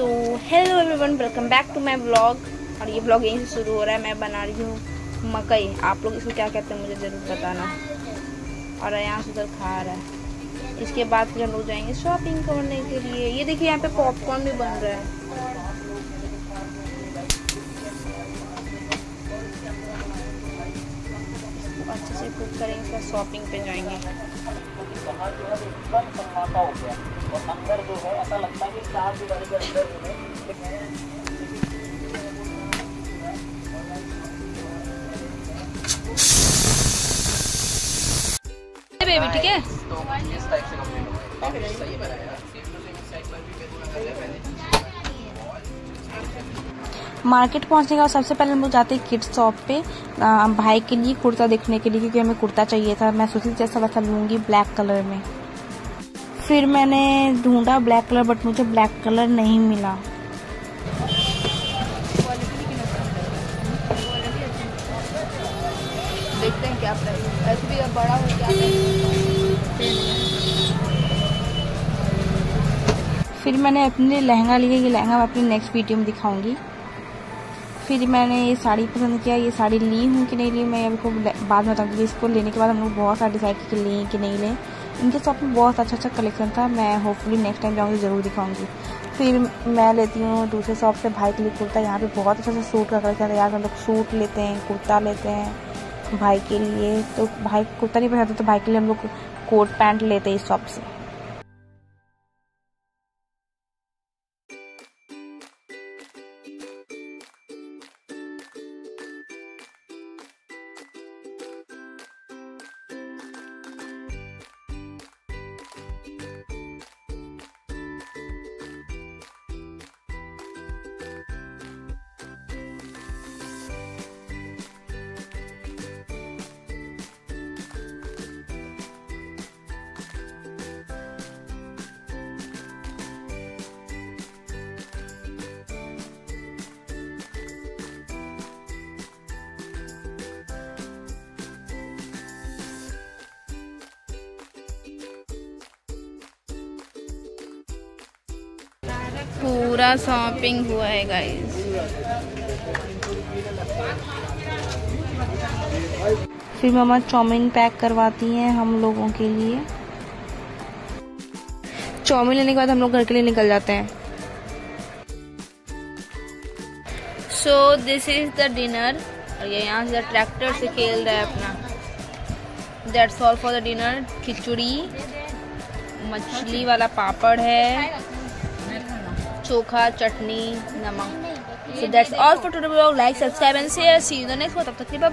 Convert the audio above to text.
So hello everyone welcome back to my blog और ये blog यहीं से शुरू हो रहा है, मैं बना रही हूँ मकई। आप लोग इसको क्या कहते हैं, मुझे ज़रूर बताना। और यहाँ से उधर खा रहा है। इसके बाद फिर हम लोग जाएँगे शॉपिंग करने के लिए। ये देखिए, यहाँ पे पॉपकॉर्न भी बन रहा है। से कुक करेंगे फिर शॉपिंग पे जाएँगे। बाहर जो है एकदम सन्नाटा हो? गया और अंदर जो है ऐसा लगता है। कि चार दीवारी के अंदर जो है बेबी ठीक है तो इस टाइप से कंप्लीट होगा सही बनाया मार्केट पहुँचने के बाद सबसे पहले हम लोग जाते हैं किड्स शॉप पे आ, भाई के लिए कुर्ता देखने के लिए क्योंकि हमें कुर्ता चाहिए था। मैं सोची जैसा वैसा लूँगी ब्लैक कलर में। फिर मैंने ढूंढा ब्लैक कलर बट मुझे ब्लैक कलर नहीं मिला। देखते हैं क्या प्राइस ऐसे भी अब बड़ा हो क्या फिर मैंने अपने लहंगा लिया ये लहंगा मैं अपनी नेक्स्ट वीडियो में दिखाऊँगी। फिर मैंने ये साड़ी पसंद किया, ये साड़ी ली हूँ कि नहीं ली, मैं अभी आपको बाद में बताऊँगी इसको लेने के बाद हम लोग बहुत सारे डिसाइड कि लें कि नहीं लें। इनके शॉप में बहुत अच्छा अच्छा कलेक्शन था, मैं होपफुली नेक्स्ट टाइम जाऊँगी, ज़रूर दिखाऊँगी। फिर मैं लेती हूँ दूसरे शॉप से भाई के लिए कुर्ता, यहाँ पे बहुत अच्छा अच्छा सूट का कलेक्शन था यहाँ हम लोग सूट लेते हैं, कुर्ता लेते हैं भाई के लिए। तो भाई कुर्ता नहीं पहनता तो भाई के लिए हम लोग कोट पैंट लेते हैं इस शॉप से। पूरा शॉपिंग हुआ है गाइस फिर मम्मा चाउमीन पैक करवाती हैं हम लोगों के लिए। चाउमीन लेने के बाद हम लोग घर के लिए निकल जाते हैं। So this is the dinner और ये यहाँ से ट्रैक्टर से खेल रहा है अपना। That's all for the dinner खिचड़ी, मछली वाला पापड़ है। चोखा चटनी, नमक। So that's all for today blog. Like subscribe and share see you the next one तब तक के बाय